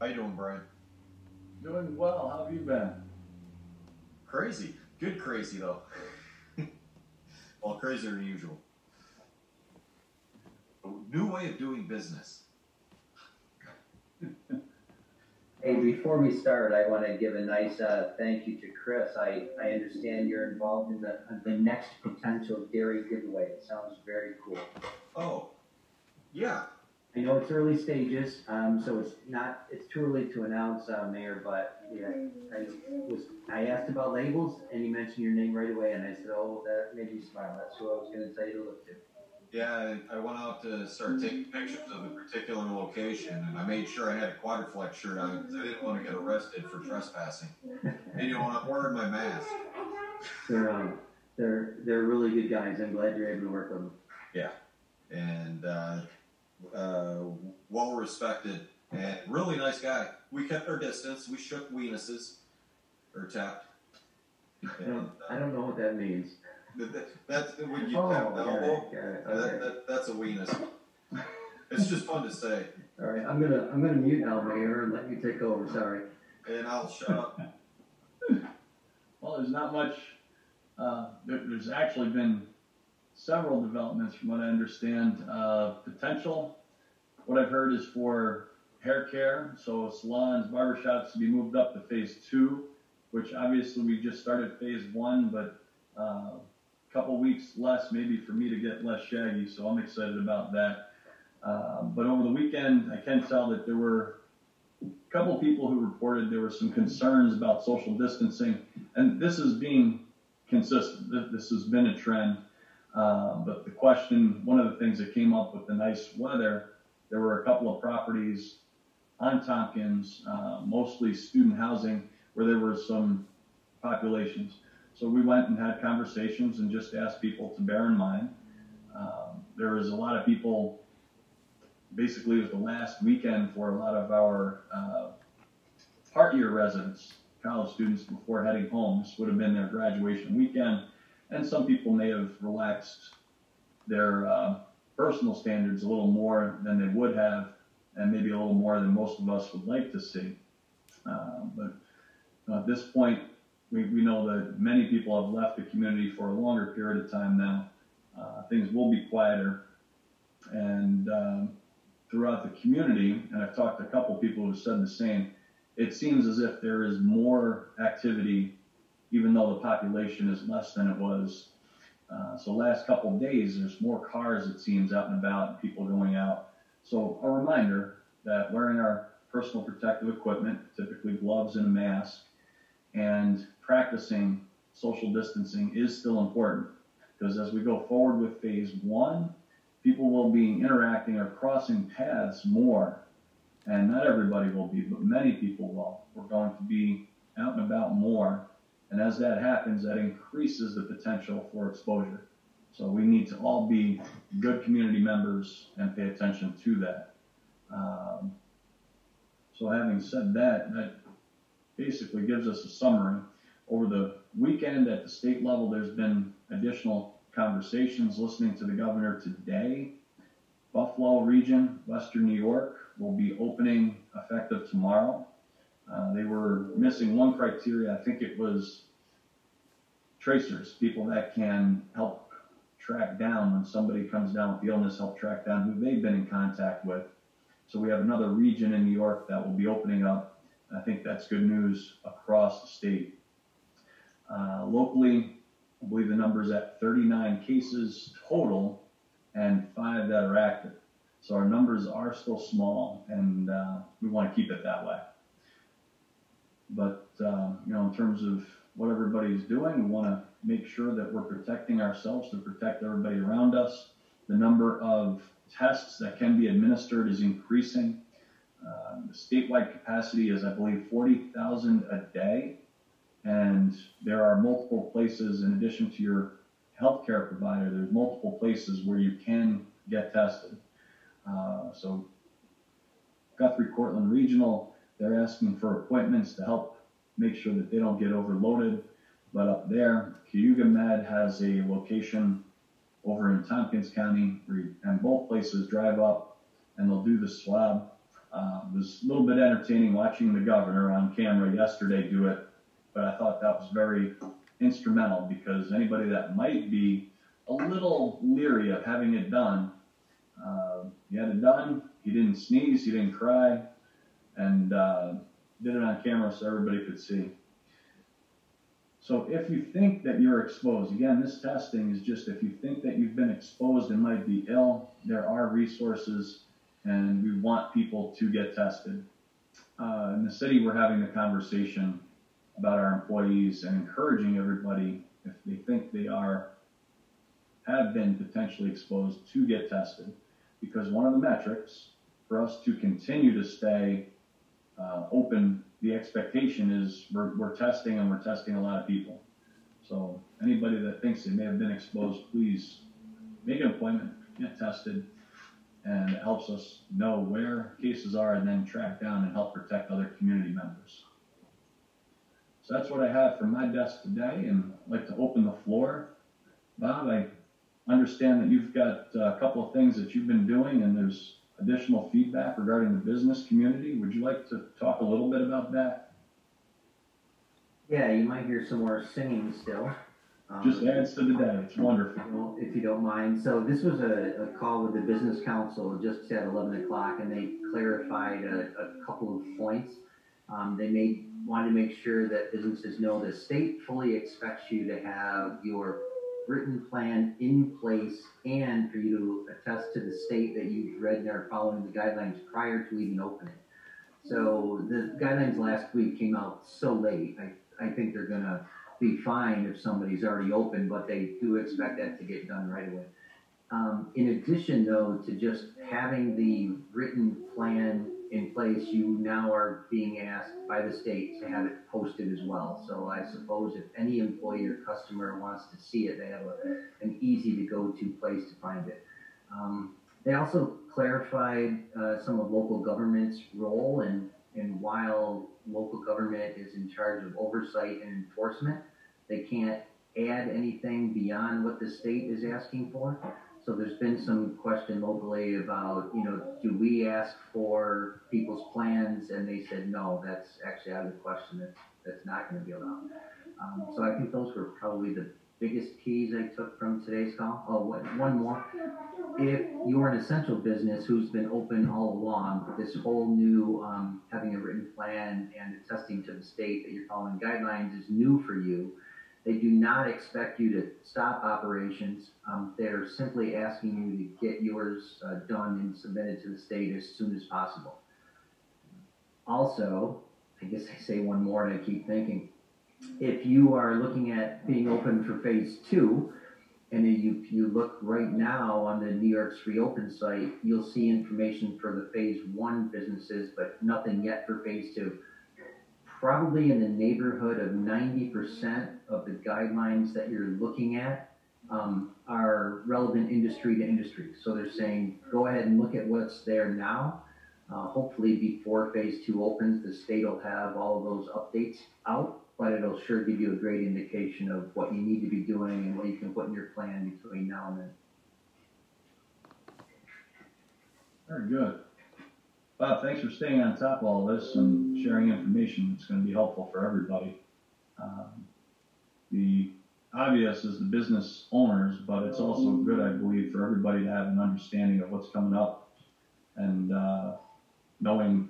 How you doing, Brian? Doing well. How have you been? Crazy. Good crazy though. well, crazier than usual. A new way of doing business. Hey, before we start, I want to give a nice uh, thank you to Chris. I, I understand you're involved in the, the next potential dairy giveaway. It sounds very cool. Oh, yeah. I know it's early stages, um, so it's not, it's too early to announce, uh, Mayor, but yeah, I was, I asked about labels and you mentioned your name right away and I said, oh, that made me smile. That's who I was gonna tell you to look to. Yeah, I, I went out to start taking pictures of a particular location, and I made sure I had a quadriflex shirt on because I didn't want to get arrested for trespassing. And you know, I'm wearing my mask. They're, um, they're, they're really good guys. I'm glad you're able to work with them. Yeah, and uh, uh, well respected and really nice guy. We kept our distance. We shook weenuses or tapped. I don't, I don't know what that means. that, that, that's when you Oh, tap the got it, elbow. got That, okay. that, that's a weenus. It's just fun to say. All right, I'm gonna, I'm gonna mute now, Mayor, and let you take over, sorry. And I'll shut up. Well, there's not much. Uh, there, there's actually been several developments, from what I understand. Uh, potential. What I've heard is for hair care, so salons, barbershops to be moved up to phase two, which obviously we just started phase one, but uh, a couple weeks less maybe for me to get less shaggy, so I'm excited about that. Uh, but over the weekend, I can tell that there were a couple people who reported there were some concerns about social distancing, and this is being consistent. This has been a trend. Uh, but the question, one of the things that came up with the nice weather, there were a couple of properties on Tompkins, uh, mostly student housing, where there were some populations. So we went and had conversations and just asked people to bear in mind. Um, there was a lot of people, basically it was the last weekend for a lot of our uh, part year residents, college students before heading home. This would have been their graduation weekend. And some people may have relaxed their uh, personal standards a little more than they would have, and maybe a little more than most of us would like to see. Uh, but at this point, we, we know that many people have left the community for a longer period of time now. Uh, things will be quieter. And um, throughout the community, and I've talked to a couple people who have said the same, it seems as if there is more activity, even though the population is less than it was. Uh, so last couple of days, there's more cars, it seems, out and about, and people going out. So a reminder that wearing our personal protective equipment, typically gloves and a mask, and practicing social distancing is still important. Because as we go forward with phase one, people will be interacting or crossing paths more and not everybody will be, but many people will. We're going to be out and about more, and as that happens, that increases the potential for exposure. So we need to all be good community members and pay attention to that. Um, so having said that, that basically gives us a summary. Over the weekend at the state level, there's been additional conversations. Listening to the governor today, Buffalo region, Western New York, will be opening effective tomorrow. Uh, they were missing one criteria. I think it was tracers, people that can help track down when somebody comes down with the illness, help track down who they've been in contact with. So we have another region in New York that will be opening up. I think that's good news across the state. Uh, locally, I believe the number is at 39 cases total and five that are active. So our numbers are still small, and uh, we want to keep it that way. But uh, you know, in terms of what everybody's doing, we want to make sure that we're protecting ourselves to protect everybody around us. The number of tests that can be administered is increasing. Uh, the statewide capacity is, I believe, 40,000 a day, and there are multiple places in addition to your healthcare provider. There's multiple places where you can get tested. Uh, so Guthrie Cortland Regional, they're asking for appointments to help make sure that they don't get overloaded. But up there, Cayuga Med has a location over in Tompkins County, and both places drive up and they'll do the swab. Uh, it was a little bit entertaining watching the governor on camera yesterday do it, but I thought that was very instrumental because anybody that might be a little leery of having it done, uh, he had it done. He didn't sneeze, he didn't cry, and uh, did it on camera so everybody could see. So if you think that you're exposed, again, this testing is just if you think that you've been exposed and might be ill, there are resources and we want people to get tested. Uh, in the city, we're having a conversation about our employees and encouraging everybody, if they think they are, have been potentially exposed, to get tested. Because one of the metrics for us to continue to stay uh, open, the expectation is we're, we're testing and we're testing a lot of people. So anybody that thinks they may have been exposed, please make an appointment, get tested, and it helps us know where cases are and then track down and help protect other community members. So that's what I have from my desk today, and I'd like to open the floor. Bob, I understand that you've got a couple of things that you've been doing, and there's additional feedback regarding the business community. Would you like to talk a little bit about that? Yeah, you might hear some more singing still. Um, Just adds to the day. It's wonderful. If you don't mind. So this was a, a call with the business council just at 11 o'clock, and they clarified a, a couple of points. Um, they made wanted to make sure that businesses know the state fully expects you to have your written plan in place and for you to attest to the state that you've read and are following the guidelines prior to even opening. So the guidelines last week came out so late. I, I think they're gonna be fine if somebody's already open, but they do expect that to get done right away. Um, in addition, though, to just having the written plan in place, you now are being asked by the state to have it posted as well. So I suppose if any employee or customer wants to see it, they have a, an easy to go to place to find it. Um, they also clarified uh, some of local government's role and and while local government is in charge of oversight and enforcement, they can't add anything beyond what the state is asking for. So there's been some question locally about, you know, do we ask for people's plans? And they said, no, that's actually out of the question. That's, that's not going to be allowed. Um, so I think those were probably the biggest keys I took from today's call. Oh, one more. If you're an essential business who's been open all along, this whole new um, having a written plan and attesting to the state that you're following guidelines is new for you. They do not expect you to stop operations. Um, they're simply asking you to get yours uh, done and submitted to the state as soon as possible. Also, I guess I say one more and I keep thinking, if you are looking at being open for phase two, and you, you look right now on the New York's reopen site, you'll see information for the phase one businesses, but nothing yet for phase two. Probably in the neighborhood of 90% of the guidelines that you're looking at um, are relevant industry to industry. So they're saying go ahead and look at what's there now. Uh, hopefully, before phase two opens, the state will have all of those updates out but it'll sure give you a great indication of what you need to be doing and what you can put in your plan between now and then. Very good. Bob, thanks for staying on top of all this and sharing information that's going to be helpful for everybody. Um, the obvious is the business owners, but it's also good, I believe, for everybody to have an understanding of what's coming up and uh, knowing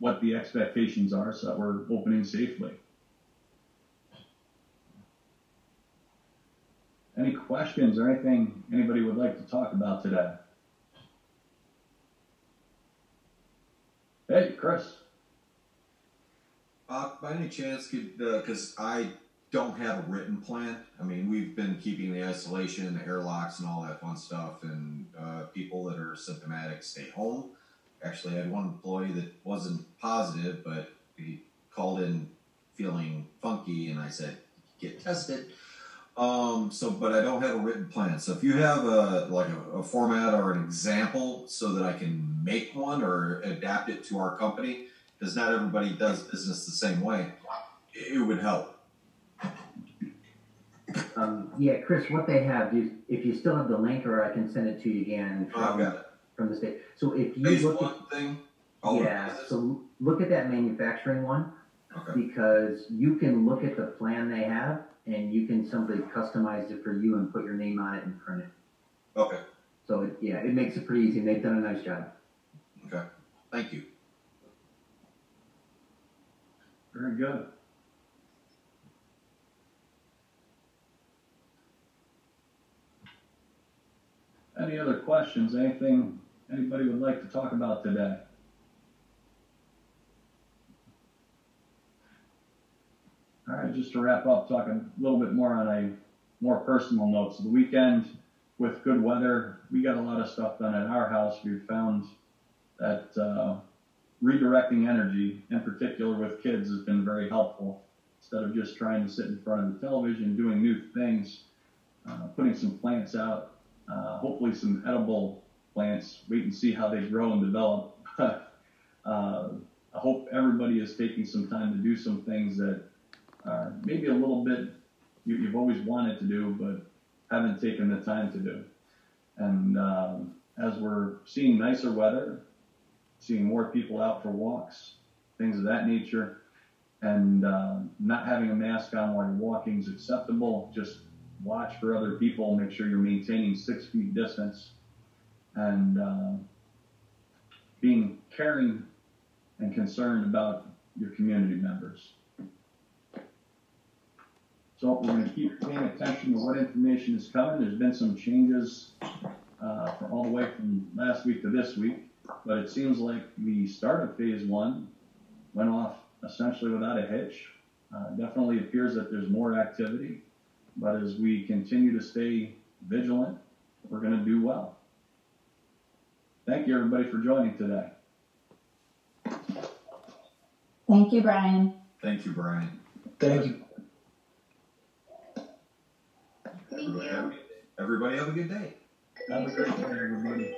what the expectations are so that we're opening safely. Any questions or anything anybody would like to talk about today? Hey, Chris. Uh, by any chance, because uh, I don't have a written plan. I mean, we've been keeping the isolation, the airlocks, and all that fun stuff, and uh, people that are symptomatic stay home actually I had one employee that wasn't positive, but he called in feeling funky, and I said, "Get tested." Um, so, but I don't have a written plan. So, if you have a like a, a, format or an example, so that I can make one or adapt it to our company, because not everybody does business the same way, it would help. Um, yeah, Chris, what they have, if you still have the link, or I can send it to you again. From, oh, I've got it from the state. So if you Phase look one at, thing. Oh, yeah, so look at that manufacturing one Okay, because you can look at the plan they have and you can simply customize it for you and put your name on it and print it. okay, So it, yeah, it makes it pretty easy. and They've done a nice job. okay. Thank you. Very good. Any other questions? Anything anybody would like to talk about today? All right, just to wrap up, talking a little bit more on a more personal note. So the weekend with good weather, we got a lot of stuff done at our house. We found that uh, redirecting energy, in particular with kids, has been very helpful. Instead of just trying to sit in front of the television doing new things, uh, putting some plants out, uh, hopefully some edible plants. Wait and see how they grow and develop. uh, I hope everybody is taking some time to do some things that are maybe a little bit you, you've always wanted to do, but haven't taken the time to do. And um, as we're seeing nicer weather, seeing more people out for walks, things of that nature, and um, not having a mask on while you're walking is acceptable. Just watch for other people, make sure you're maintaining six feet distance, and uh, being caring and concerned about your community members. So we're going to keep paying attention to what information is coming. There's been some changes uh, for all the way from last week to this week but it seems like the start of phase one went off essentially without a hitch. Uh, definitely appears that there's more activity, but as we continue to stay vigilant, we're going to do well. Thank you, everybody, for joining today. Thank you, Brian. Thank you, Brian. Thank you. Everybody have, a good day. Have a great day, everybody.